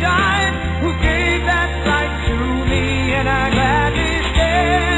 died, who gave that right to me, and I gladly stand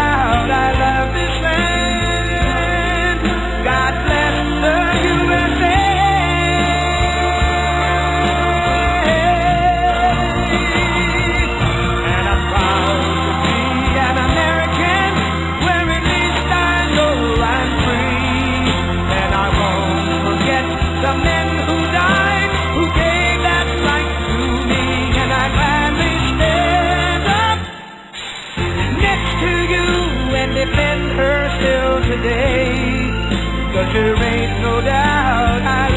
her still today. Cause there ain't no doubt I